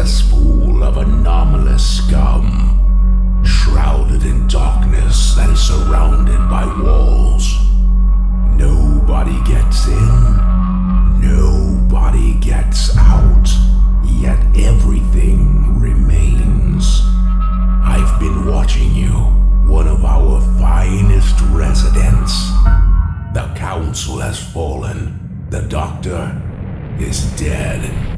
cesspool of anomalous scum, shrouded in darkness and surrounded by walls. Nobody gets in, nobody gets out, yet everything remains. I've been watching you, one of our finest residents. The council has fallen. The doctor is dead.